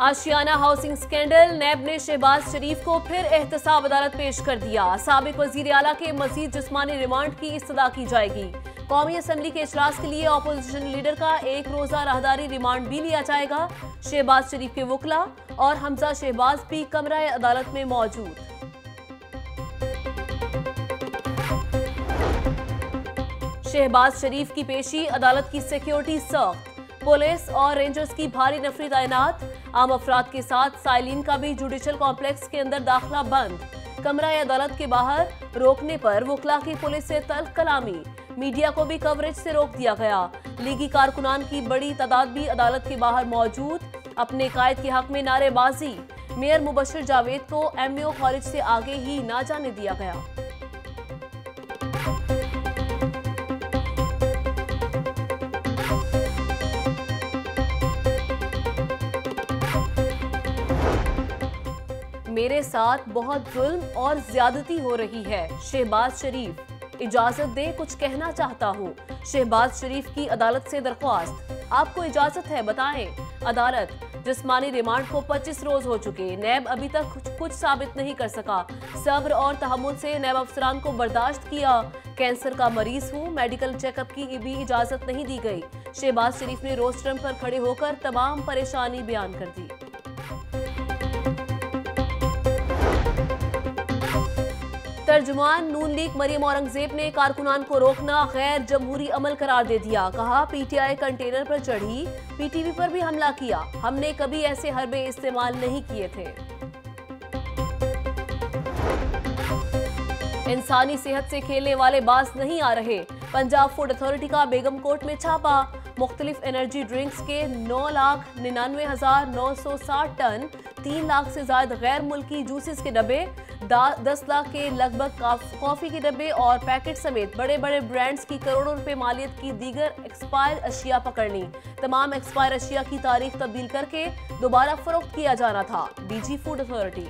आशियाना housing scandal नैब ने शहबाज शरीफ को फिर एहतसाब अदालत पेश कर दिया। सबक वज़ीर अला के मजीद जिसमानी रिमांड की इस्तदा की जाएगी। कौमी असम्बली के इजलास के लिए अपोजिशन लीडर का एक रोजा राहदारी रिमांड भी लिया जाएगा। शहबाज शरीफ के वकला और हमजा शहबाज भी कमरा अदालत में मौजूद। शहबाज शरीफ की पेशी अदालत की सिक्योरिटी सख्त पुलिस और रेंजर्स की भारी नफरी तैनात। आम अफराद के साथ साइलिन का भी जुडिशल कॉम्प्लेक्स के अंदर दाखिला बंद। कमरा या अदालत के बाहर रोकने पर वकला की पुलिस से तल्ख कलामी। मीडिया को भी कवरेज से रोक दिया गया। लीगी कारकुनान की बड़ी तादाद भी अदालत के बाहर मौजूद। अपने कायद के हक में नारेबाजी। मेयर मुबशर जावेद को एमओ कॉलेज से आगे ही ना जाने दिया गया। मेरे साथ बहुत जुल्म और ज्यादती हो रही है शहबाज शरीफ। इजाज़त दे कुछ कहना चाहता हूँ। शहबाज शरीफ की अदालत से दरख्वास्त। आपको इजाज़त है बताएँ। अदालत जिसमानी रिमांड को 25 रोज हो चुके नैब अभी तक कुछ, कुछ साबित नहीं कर सका। सब्र और तहमुल से नैब अफसरान को बर्दाश्त किया। कैंसर का मरीज़ हूँ। मेडिकल चेकअप की भी इजाज़त नहीं दी गई। शहबाज शरीफ ने रोस्ट्रम पर खड़े होकर तमाम परेशानी बयान कर दी। तर्जुमान, नून लीग, मरियम औरंगज़ेब ने कारकुनान को रोकना, गैर जमहूरी अमल करार दे दिया। कहा, पीटीआई कंटेनर पर चढ़ी, पीटीवी पर भी हमला किया। हमने कभी ऐसे हरबे इस्तेमाल नहीं किए थे। इंसानी सेहत से खेलने वाले बास नहीं आ रहे। पंजाब फ़ूड अथॉरिटी का बेगम कोट में छापा। मुख्तलिफ़ एनर्जी ड्रिंक्स के नौ लाख निन्यानवे हज़ार नौ सौ साठ टन, तीन लाख से ज़्यादा गैर मुल्की जूसेस के डब्बे दस लाख के लगभग कॉफ़ी के डब्बे और पैकेट समेत बड़े बड़े ब्रांड्स की करोड़ों रुपए मालियत की दीगर एक्सपायर अशिया पकड़नी। तमाम एक्सपायर अशिया की तारीख तब्दील करके दोबारा फरोख्त किया जाना था DG food authority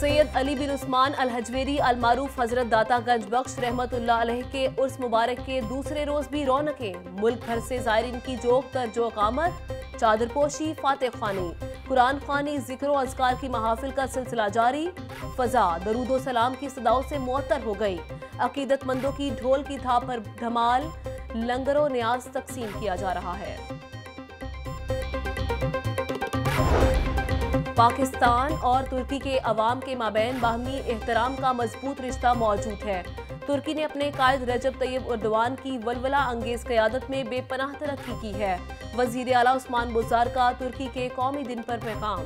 Syed Ali bin Usman al Hajveri al Maroof Hazrat Data Ganj बख्श अलैह के उर्स मुबारक के दूसरे रोज भी रौनकें। मुल्क भर से जायरीन की जोक तर जोक आमद, चादरपोशी, फातह खानी। कुरान खानी ज़िक्र अजकार की महाफिल का सिलसिला जारी। फजा, दरूदो सलाम की सदाओं से मुअत्तर हो गई। अकीदतमंदों की ढोल की था पर धमाल। लंगरों न्याज तकसीम किया जा रहा है। पाकिस्तान और तुर्की के अवाम के माबेन बाहमी एहतराम का मज़बूत रिश्ता मौजूद है। तुर्की ने अपने कायद रजब तैयब उर्दवान की वलवला अंगेज क्यादत में बेपनाह तरक्की की है। वज़ीर अला उस्मान बुजार का तुर्की के कौमी दिन पर पैगाम।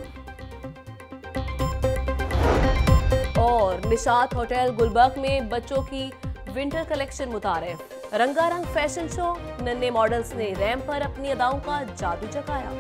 और निशात होटल गुलबर्ग में बच्चों की विंटर कलेक्शन मुतारफ। रंगारंग फ़ैशन शो, नन्हे मॉडल्स ने रैम पर अपनी अदाओं का जादू जगाया।